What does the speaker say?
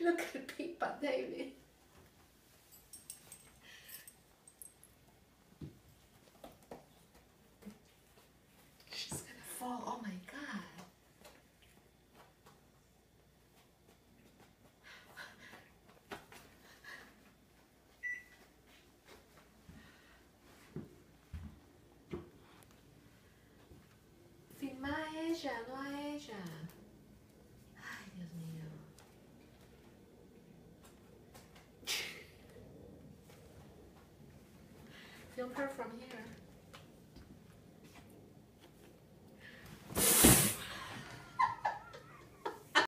Look at butt, David. She's gonna fall. Oh my god. Filma ella, no a Film her from here.